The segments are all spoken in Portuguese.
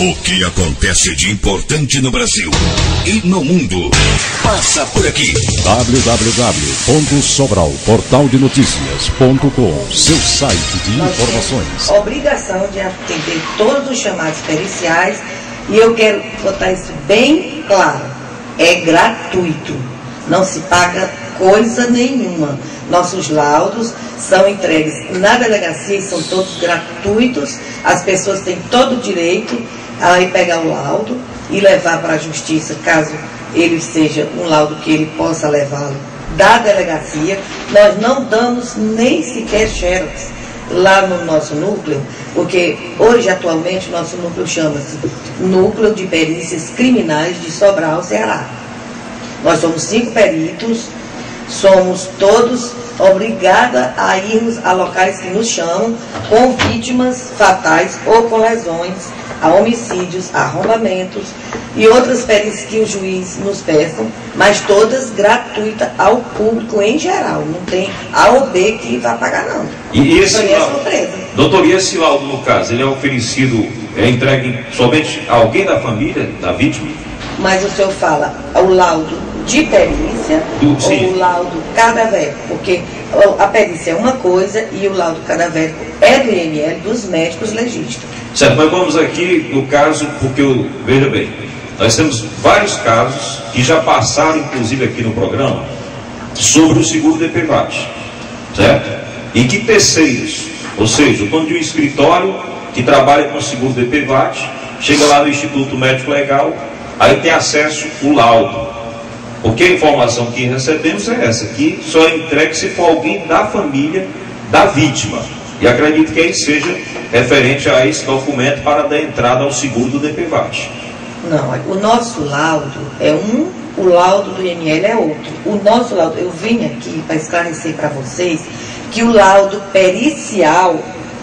O que acontece de importante no Brasil e no mundo passa por aqui. www.sobral.portaldenotícias.com Seu site de informações. Obrigação de atender todos os chamados periciais e eu quero botar isso bem claro. É gratuito. Não se paga coisa nenhuma. Nossos laudos são entregues na delegacia e são todos gratuitos. As pessoas têm todo o direito a ir pegar o laudo e levar para a justiça, caso ele seja um laudo que ele possa levá-lo da delegacia. Nós não damos nem sequer xerox lá no nosso núcleo, porque hoje, atualmente, nosso núcleo chama-se Núcleo de Perícias Criminais de Sobral, Ceará. Nós somos cinco peritos, somos todos obrigados a irmos a locais que nos chamam com vítimas fatais ou com lesões, a homicídios, arrombamentos e outras perícias que o juiz nos peçam, mas todas gratuitas ao público em geral. Não tem A ou B que vai pagar, não. E esse laudo, doutor, e esse laudo, no caso, ele é oferecido, é entregue somente a alguém da família, da vítima? Mas o senhor fala o laudo de perícia sim. ou o laudo cadavérico, porque a perícia é uma coisa e o laudo cadavérico é do IML, dos médicos legistas. Certo, mas vamos aqui no caso, porque eu, veja bem, nós temos vários casos que já passaram, inclusive aqui no programa, sobre o seguro de PVAT, certo? E que terceiros, ou seja, o dono de um escritório que trabalha com seguro de PVAT, chega lá no Instituto Médico Legal, aí tem acesso o laudo. Porque a informação que recebemos é essa, que só é entregue se for alguém da família da vítima. E acredito que aí seja referente a esse documento para dar entrada ao seguro do DPVAT. Não, o nosso laudo é um, o laudo do IML é outro. O nosso laudo, eu vim aqui para esclarecer para vocês que o laudo pericial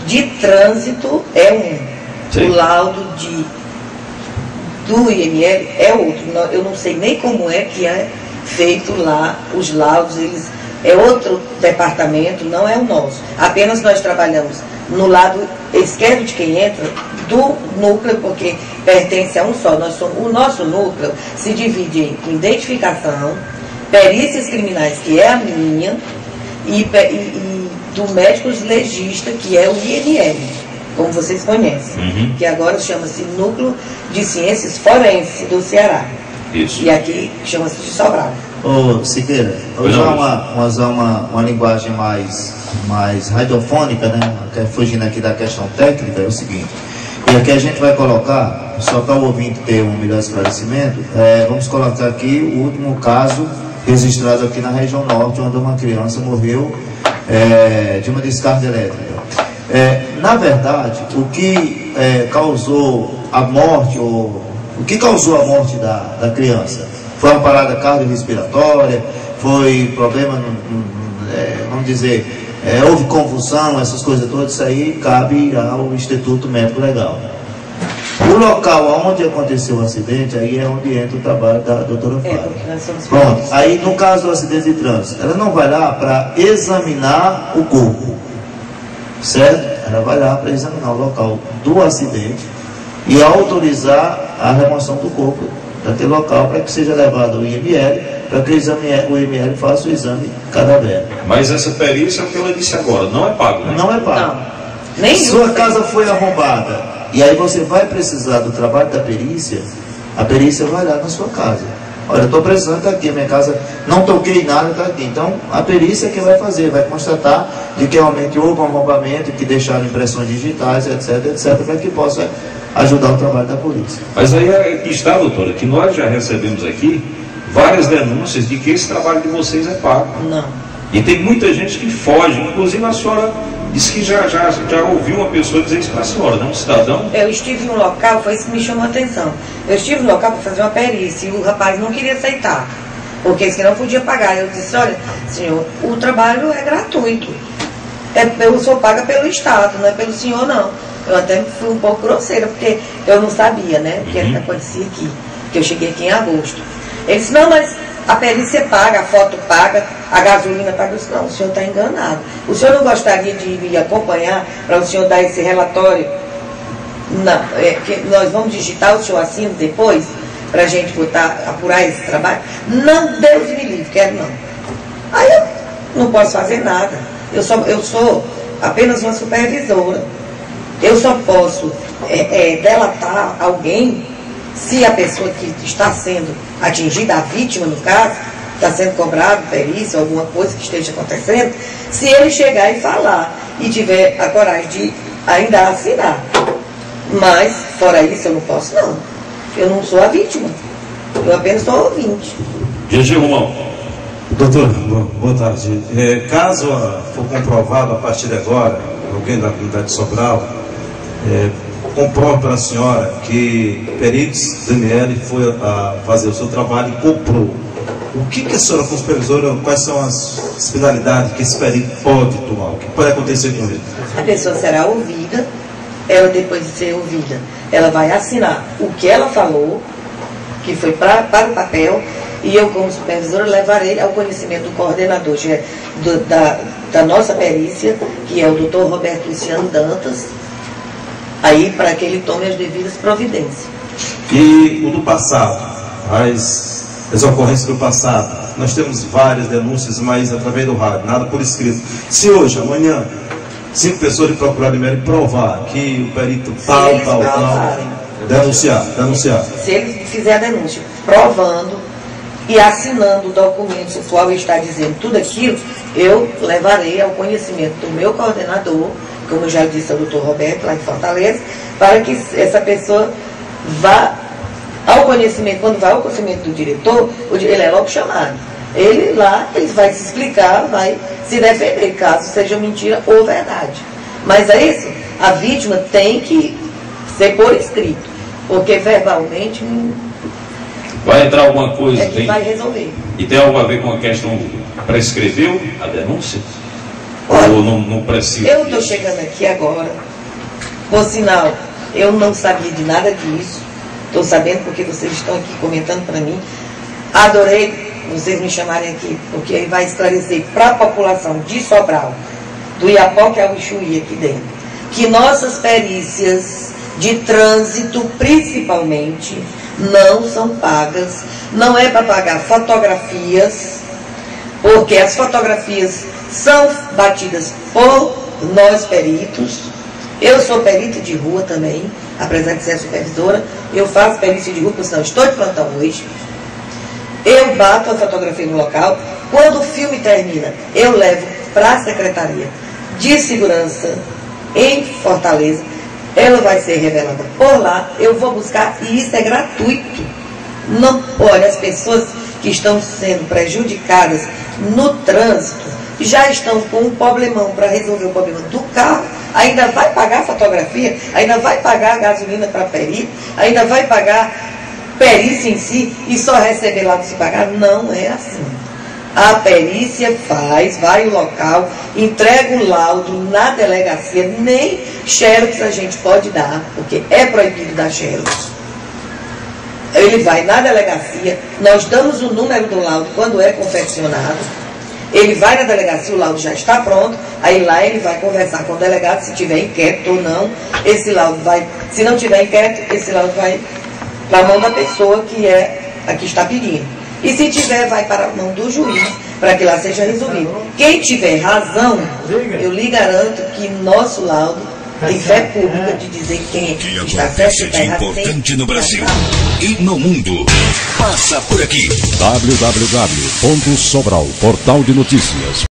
de trânsito é um. Sim. O laudo de, do IML é outro. Eu não sei nem como é que é feito lá os laudos, eles é outro departamento, não é o nosso. Apenas nós trabalhamos no lado esquerdo de quem entra do núcleo, porque pertence a um só. Nós somos, o nosso núcleo se divide em identificação, perícias criminais, que é a minha, e, e- e do médicos legista, que é o INL, como vocês conhecem, Uhum. que agora chama-se Núcleo de Ciências Forenses do Ceará. Isso. E aqui chama-se de Sobral. Ô, Siqueira, vou usar uma, vou usar uma, uma linguagem mais, mais radiofônica, né? Até fugindo aqui da questão técnica, é o seguinte. E aqui a gente vai colocar, só para o ouvinte ter um melhor esclarecimento, é, vamos colocar aqui o último caso registrado aqui na região norte, onde uma criança morreu é, de uma descarga elétrica. É, na verdade, o que é, causou a morte, ou, o que causou a morte da, da criança? Foi uma parada cardiorrespiratória? Foi problema, é, vamos dizer, é, houve convulsão, essas coisas todas, isso aí cabe ao Instituto Médico Legal. O local onde aconteceu o acidente, aí é onde entra o trabalho da doutora É, nós somos Pronto, aí no caso do acidente de trânsito, ela não vai lá para examinar o corpo, certo? Ela vai lá para examinar o local do acidente e autorizar a remoção do corpo daquele local para que seja levado ao IML, para que o, exame, o IML faça o exame cadavérico. Mas essa perícia, é o que ela disse agora, não é pago, né? Não é pago. Não. Nem Sua casa foi arrombada e aí você vai precisar do trabalho da perícia, a perícia vai lá na sua casa. Olha, eu estou precisando estar aqui, minha casa, não toquei nada, está aqui. Então, a perícia que vai fazer, vai constatar de que realmente houve um arrombamento, que deixaram impressões digitais, etc, etc, para que possa ajudar o trabalho da polícia. Mas aí é que está, doutora, que nós já recebemos aqui várias denúncias de que esse trabalho de vocês é pago. Não. E tem muita gente que foge, inclusive a senhora disse que já, já, já ouviu uma pessoa dizer isso para a senhora, não um cidadão? Eu estive no local, foi isso que me chamou a atenção. Eu estive no local para fazer uma perícia e o rapaz não queria aceitar, porque disse que não podia pagar. Eu disse, olha, senhor, o trabalho é gratuito. É, eu sou paga pelo Estado, não é pelo senhor não. Eu até fui um pouco grosseira, porque eu não sabia, né, o que que acontecia aqui. Que eu cheguei aqui em agosto. Ele disse, não, mas a perícia paga, a foto paga, a gasolina paga. Disse, não, o senhor está enganado. O senhor não gostaria de me acompanhar para o senhor dar esse relatório Não, é, nós vamos digitar o seu assino depois, para a gente botar, apurar esse trabalho. Não, Deus me livre, quero não. Aí eu não posso fazer nada. Eu, só, eu sou apenas uma supervisora. Eu só posso é, é, delatar alguém se a pessoa que está sendo atingida, a vítima no caso, está sendo cobrado perícia, alguma coisa que esteja acontecendo, se ele chegar e falar e tiver a coragem de ainda assinar. Mas, fora isso, eu não posso não. Eu não sou a vítima. Eu apenas sou ouvinte. Gigi Romão. Doutor, boa tarde. É, caso for comprovado a partir de agora, alguém da comunidade de Sobral, é, comprove para a senhora que peritos Daniele foi a fazer o seu trabalho e comprou. O que, que a senhora, como supervisora, quais são as finalidades que esse perito pode tomar? O que pode acontecer com ele? A pessoa será ouvida, ela depois de ser ouvida, ela vai assinar o que ela falou, que foi pra, para o papel, e eu, como supervisora, levarei ao conhecimento do coordenador do, da, da nossa perícia, que é o doutor Roberto Luciano Dantas, aí para que ele tome as devidas providências. E o do passado, as, as ocorrências do passado, nós temos várias denúncias, mas através do rádio, nada por escrito. Se hoje, amanhã, cinco pessoas de procurarem e provar que o perito tal, tal, tal, denunciar, denunciar. Se ele fizer a denúncia provando e assinando o documento o qual está dizendo tudo aquilo, eu levarei ao conhecimento do meu coordenador como já disse o doutor Roberto, lá em Fortaleza, para que essa pessoa vá ao conhecimento, quando vai ao conhecimento do diretor, ele é logo chamado. Ele lá, ele vai se explicar, vai se defender, caso seja mentira ou verdade. Mas é isso, a vítima tem que ser por escrito, porque verbalmente Vai entrar alguma coisa? É que tem, vai resolver. E tem algo a ver com a questão prescreveu a denúncia? Olha, Ou não, não precisa? Eu estou chegando aqui agora. Por sinal, eu não sabia de nada disso. Estou sabendo porque vocês estão aqui comentando para mim. Adorei vocês me chamarem aqui, porque aí vai esclarecer para a população de Sobral, do Iapoque ao Ichuí aqui dentro, que nossas perícias de trânsito, principalmente, não são pagas. Não é para pagar fotografias, porque as fotografias são batidas por nós peritos. Eu sou perita de rua também, apesar de ser supervisora. Eu faço perícia de rua, porque senão estou de plantão hoje. Eu bato a fotografia no local. Quando o filme termina, eu levo para a Secretaria de Segurança em Fortaleza. Ela vai ser revelada por lá. Eu vou buscar e isso é gratuito. Não, olha, as pessoas que estão sendo prejudicadas no trânsito já estão com um problemão para resolver o problema do carro, ainda vai pagar fotografia, ainda vai pagar a gasolina para perito, ainda vai pagar perícia em si e só receber lá se pagar. Não é assim. A perícia faz, vai ao local, entrega o laudo na delegacia, nem xerox a gente pode dar, porque é proibido dar xerox. Ele vai na delegacia, nós damos o número do laudo quando é confeccionado, ele vai na delegacia, o laudo já está pronto, aí lá ele vai conversar com o delegado se tiver inquérito ou não. Esse laudo vai, se não tiver inquérito, esse laudo vai para a mão da pessoa que é a que está pedindo. E se tiver, vai para a mão do juiz, para que lá seja resolvido. Quem tiver razão, eu lhe garanto que nosso laudo tem fé pública de dizer quem O que está certo está errado. importante no Brasil e no mundo passa por aqui. www.sobral, portal de notícias.